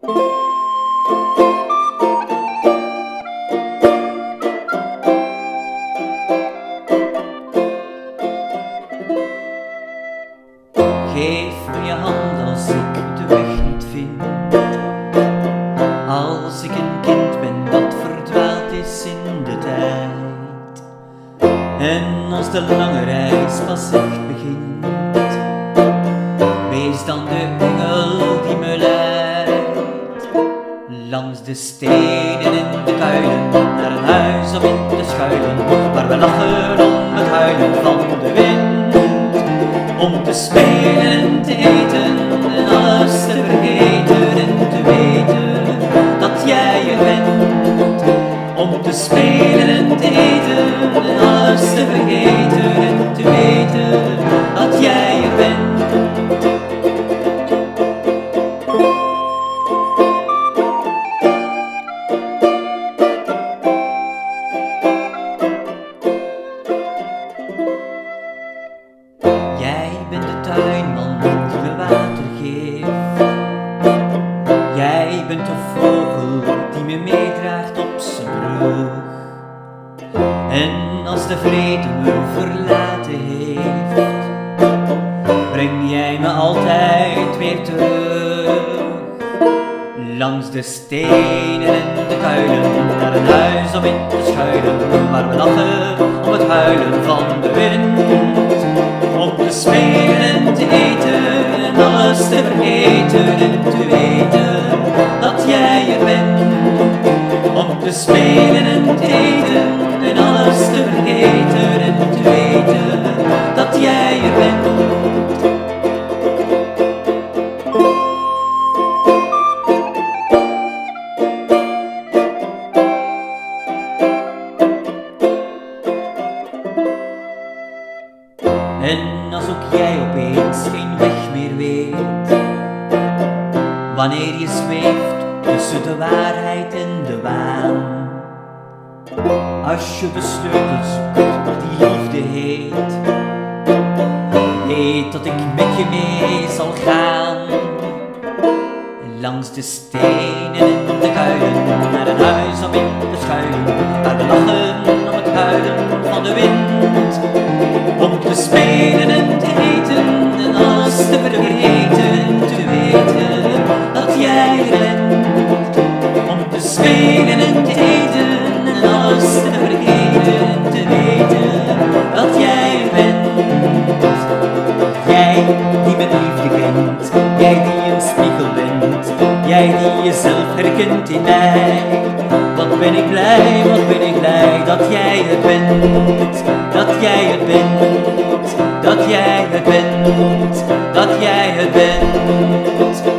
Geef me je hand als ik de weg niet vind. Als ik een kind ben dat verdwaald is in de tijd. En als de lange reis Langs de stenen en de kuilen naar een huis om in te schuilen. Waar we lachen om het huilen van de wind om te spelen en te eten en alles te vergeten en te weten dat jij er bent. Om te spelen en te eten en alles te vergeten en te weten dat jij tuinman me water geeft. Jij bent de vogel die me meedraagt op zijn rug. En als de vrede me verlaten heeft, breng jij me altijd weer terug. Langs de stenen en de kuilen naar een huis om in te schuilen, waar we lachen om het huilen van de wind. Om te spelen Te spelen en te eten en alles te vergeten en te weten dat jij er bent. En als ook jij opeens geen weg meer weet, wanneer je zweeft tussen de waarheid en de waan. Als je de sleutel zoekt die liefde heet, weet dat ik met je mee zal gaan. Langs de stenen en de kuilen naar een huis om in jij die jezelf herkent in mij. Wat ben ik blij, wat ben ik blij dat jij het bent, dat jij het bent, dat jij het bent, dat jij het bent.